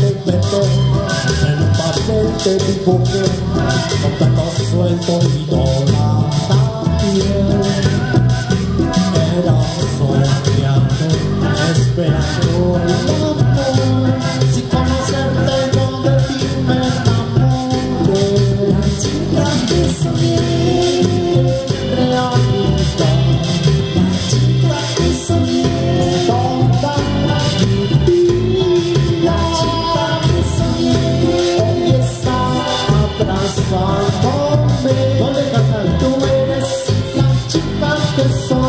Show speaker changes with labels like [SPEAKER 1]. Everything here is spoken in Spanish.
[SPEAKER 1] de meter en un papel te digo que no te lo suelto y no la también era soñando esperando el amor. Si conocerte donde ti me enamoré. Sin grandes realidad the.